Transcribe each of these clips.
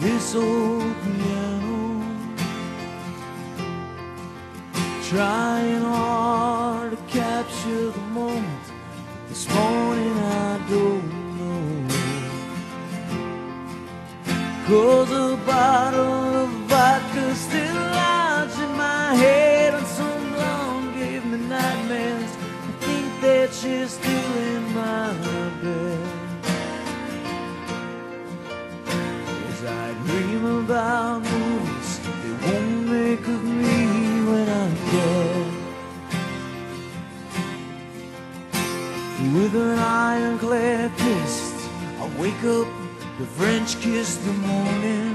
this old piano. Trying hard to capture the moment. This morning I don't know. Cause a bottle of vodka still wake up the French kiss the morning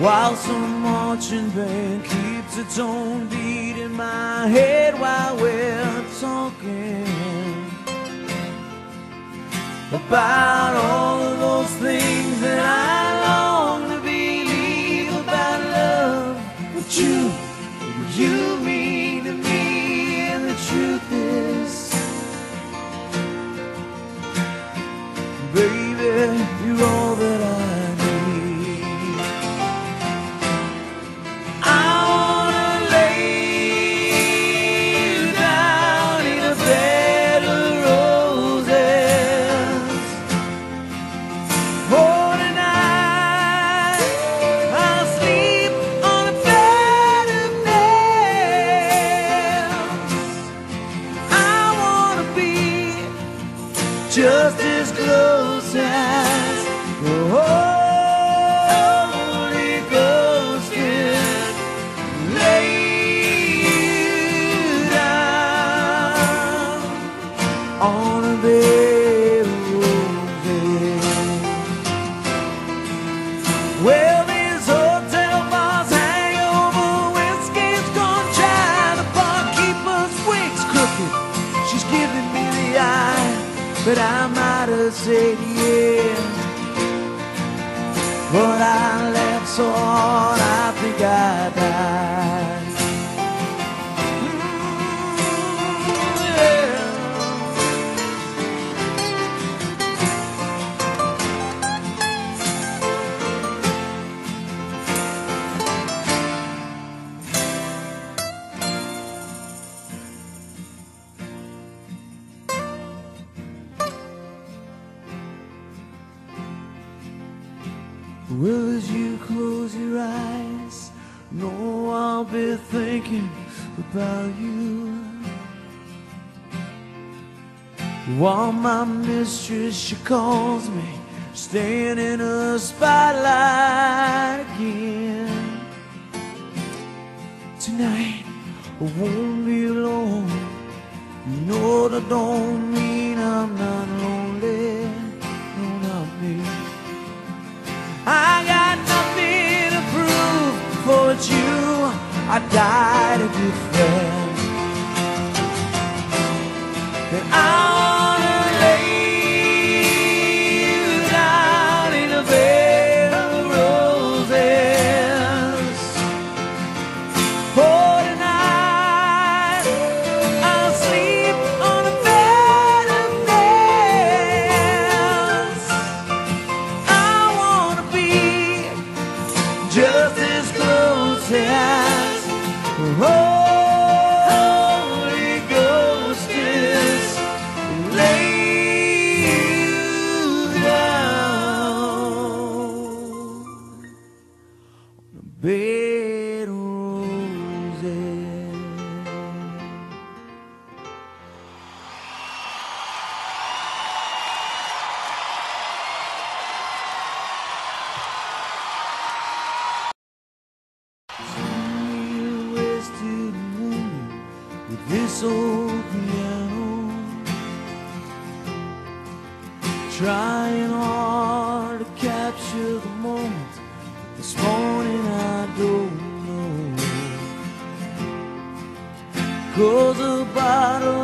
While some marching band keeps its own beat in my head while we're talking about all of those things that I long to believe about love. What you, you Well, these hotel bars hang over, whiskey's gone dry, the barkeeper's wig's crooked. She's giving me the eye, but I might have said yeah. But I laughed so hard, I think I died. Well, as you close your eyes, know I'll be thinking about you. While my mistress, she calls me, staying in a spotlight again. Tonight, I won't be alone. You know that don't mean I'm not lonely. I a good friend. Bed roses. with this old piano. Trying hard to capture Cause the bottle